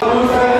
Thank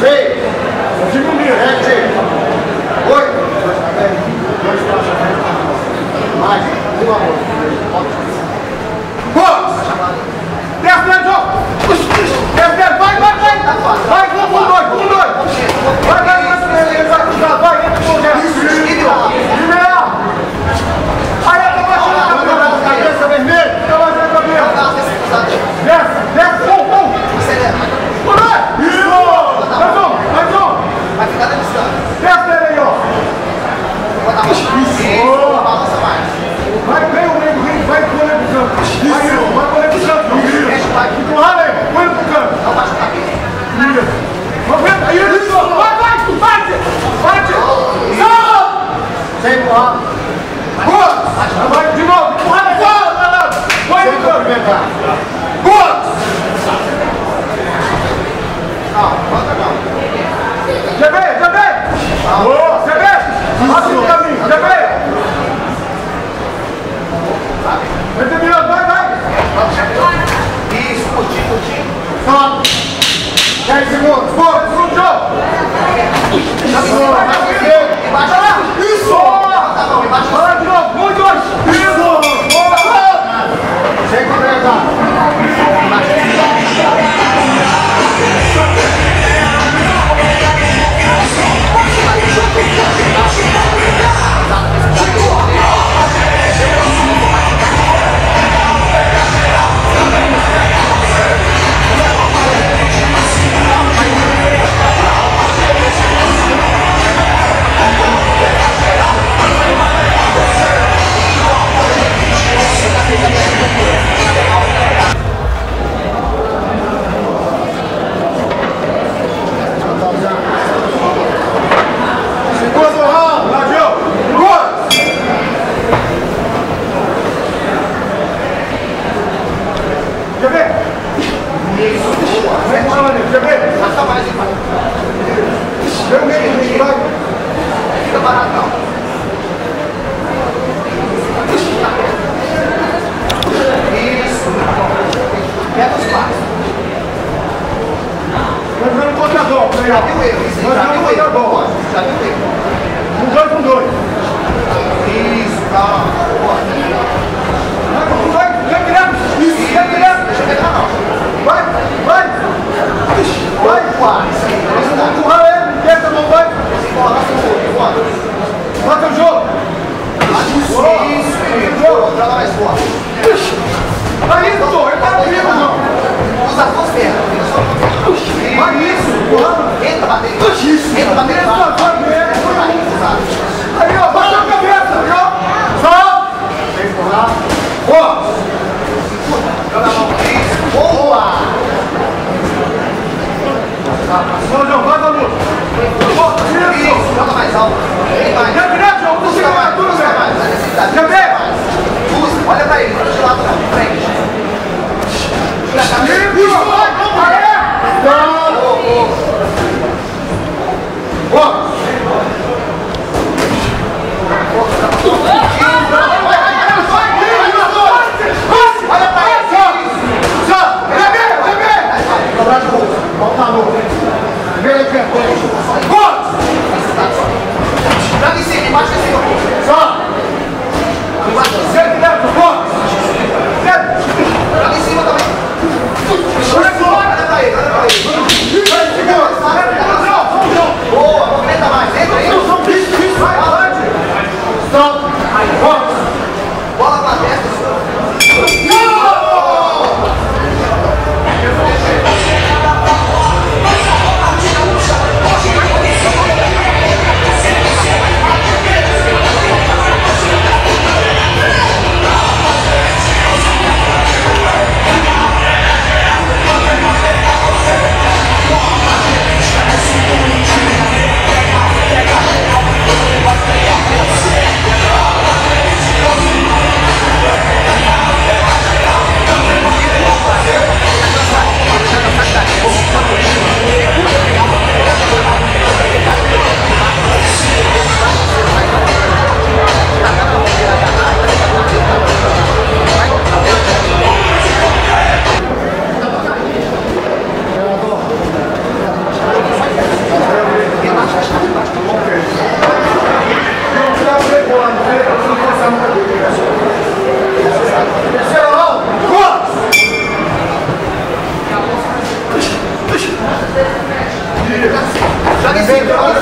Seis. Cinco mil. Sete. Oito. Dois passos à Mais. Um bolsa. Vamos! Desce dentro! Desce dentro! Vai, vai, vai! Tá tá vai, um, dois, um, dois! Vai, vai! Whoa! Não, já viu erro, isso Nós já viu erro agora. Já viu erro. Um dois, um dois. Isso, calma. Não vai, vai vai Isso, vai direto. Deixa eu pegar não. Vai, vai. Vai, vai vai não vai vai vai não vai. Bora, bora, bora. Bate o jogo. Isso, querido. Joga mais forte. Aí, doutor, eu quero comigo, não. vai vai vai vai Notícia! É,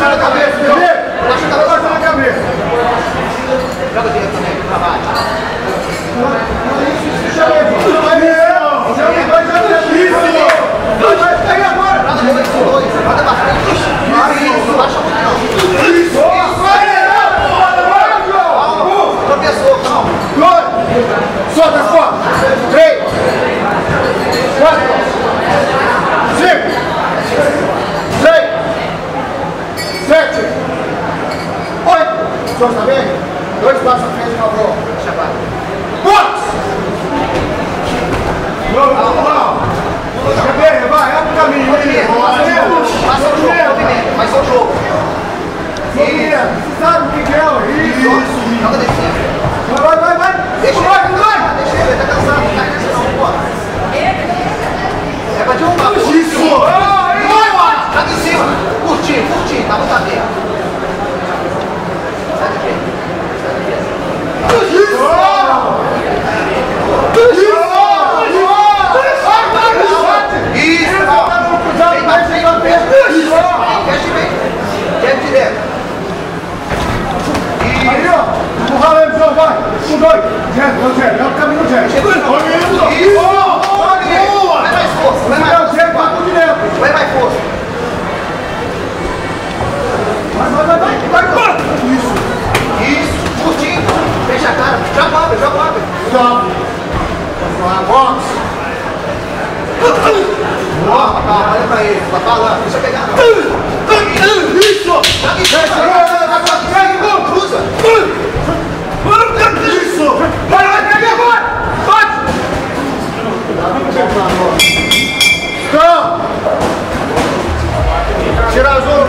na cabeça, viu? baixa a cabeça. Na cabeça. Joga direto também, pra baixo. Já levou. não, levou. Já não, Já levou. não, levou. Pega não, Nada, dois. Nada, bastante. Isso. Baixa muito, não. Isso. Azul!